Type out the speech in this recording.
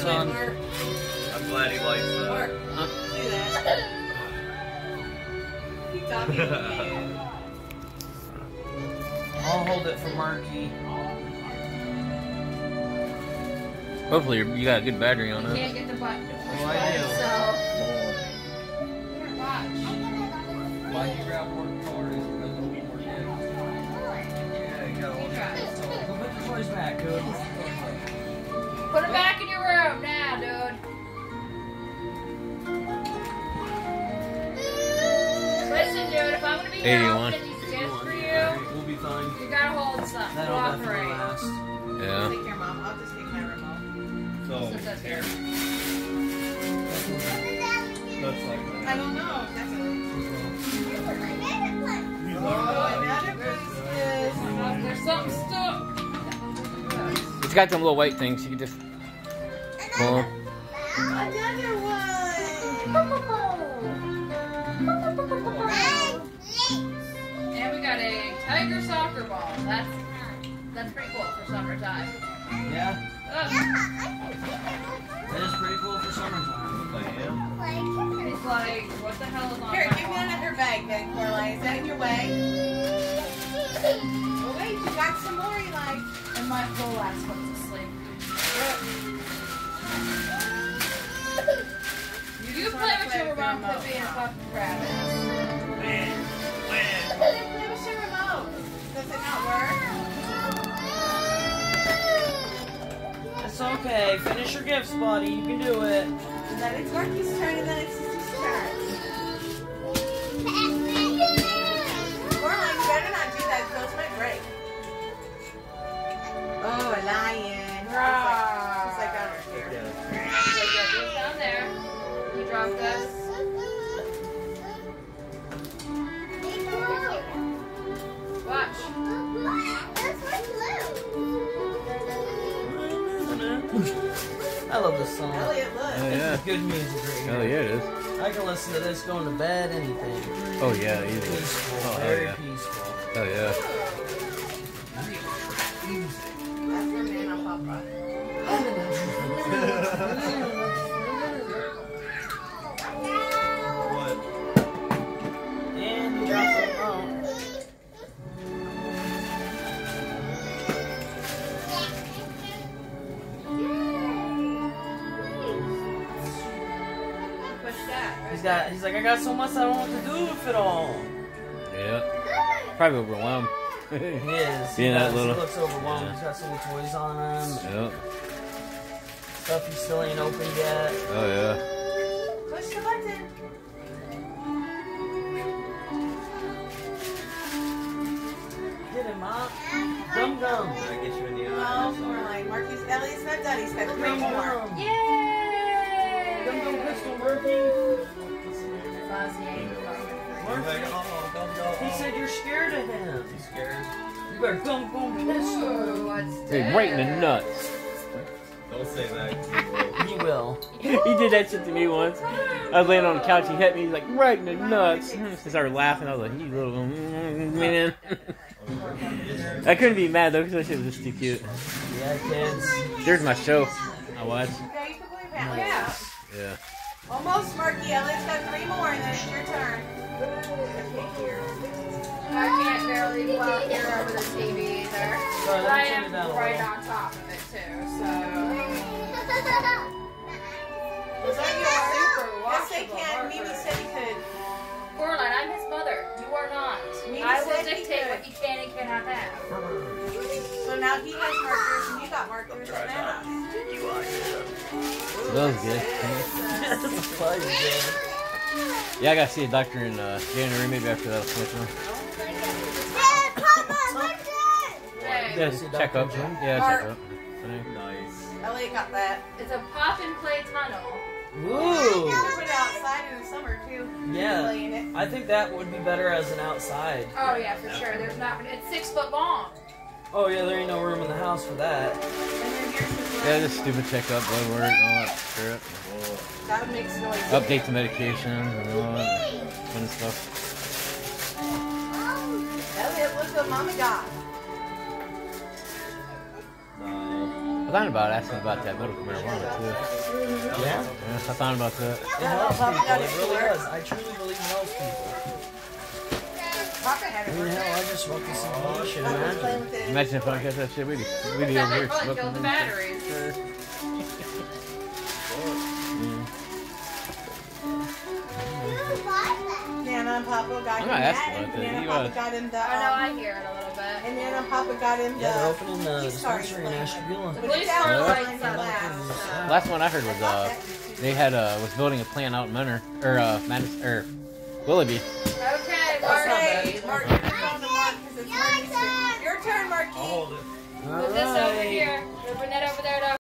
son. I'm glad he likes that. Huh? Do that. Keep talking. man. I'll hold it for Marky. Hopefully you you got a good battery on it. Can't get the button to push Oh, I do. so. Here, watch. Why you grab more toys because of more kids? Yeah, you got one. Go put the toys back, dude. Put it back 81. opening these gifts for you, We'll be fine. you gotta hold something. That'll definitely Cooperate. last. Yeah. Take care, mom. I'll just take my remote. So, Since that's here. that's like I don't know. That's Oh, another boost. Oh, there's something stuck. It's got them little white things. You can just pull 'em. Another one. tiger soccer ball. That's that's pretty cool for summertime. Yeah, Ugh. that is pretty cool for summertime. Like him. It's like, what the hell is on Here, my give me another bag then, Coraline. Is that in your way? Oh, wait, you got some more, Eli. And my whole ass went to sleep. You play with your with your remote, remote, quit being a huh? fucking rabbit. It's okay. Finish your gifts, buddy. You can do it. And then it's Marky's turn, and then it's Sissy's turn. Coraline, you better not do that. Those might break. Oh, a lion. Just like, just like down here. Yeah. So you got this down there. You drop this. I love this song. Elliot, look. Oh, This yeah. is good music right here. Oh yeah, it is. I can listen to this going to bed, anything. Oh yeah, easy. Peaceful, Oh, hell very yeah. peaceful. Oh yeah. That's your man on Papa. He's got. He's like, I got so much I don't know what to do with it all. Yeah. Probably overwhelmed. He is. Being he that does. little- He looks overwhelmed. Yeah. He's got so many toys on him. yep. Stuff he still ain't opened yet. Oh yeah. Push the button. Get him, Mom. Dum dum. Did I get you in the Oh, eye? Coraline. Marky's Elliot's not done. He's got three more. Yay! Dum dum pistol Murphy. Fuzzy. You're like, don't go. He said you're scared of him. He's scared. You better dum dum pistol. Ooh, what's Hey, right in the nuts. Don't say that. He will. he did that shit to me once. I was laying on the couch. He hit me. He's like right in the nuts. I started laughing. I was like, "You little man." I couldn't be mad though because that shit was just too cute. Yeah, kids. There's my show. I watch. Yeah, you can put it back. Yeah. Yeah. Almost, Marky. Elliot's got three more, and then it's your turn. Okay, here. I can't barely go out here over the TV either. Sorry, But I me turn it am right on top of it too, so. Was that Super? Yes, they washable can. Mimi said he could. Coraline, I'm his mother. You are not. Mimi I will said he dictate what you can and cannot have. So now he has markers, and you got markers in that house. That was good. That's funny, man. Yeah, I gotta see a doctor in uh, January. Maybe after that, I'll switch one. Hey, Yeah, see a check up. in Yeah, Mark. check up. Nice. Elliot got that. It's a pop and play tunnel. You Ooh. can put it outside in the summer too. Yeah. Play in it. I think that would be better as an outside. Oh yeah, for sure. There's not. It's six foot long. Oh yeah, there ain't no room in the house for that. And then here's his Yeah, room. just stupid checkup, blood work, all that crap. That makes noise. Update the medication and all that fun stuff. Elliot, look what Mama got. No. I thought about asking about that medical marijuana too. Yeah. Yeah, I thought about that. It helps Papa people. got It it really for it. does. I truly believe it helps people. Papa had I it mean, hell, I just smoked this in the shit. Papa was playing Imagine. with. Imagine if I got that shit. We'd be, we'd be over here like fun. Smoking. the batteries. Mm. Nana and Papa got I'm him gonna ask that, about and that. Nana and Papa uh, got him the. I know, Um, I hear it a little bit. and Nana and Papa got him the. Yeah, they're opening the He's sorry, dispensary in Slim. Ashtabula. The But police it's down the lights line up. last. Last one I heard was uh, they had uh was building a plant out in Mentor or uh Madison or Willoughby. Okay, Okay, Marty. Mark, you're going to Mark because it's Marky's. Your turn, Marky. I'll hold it. Put this over here. Open that over there to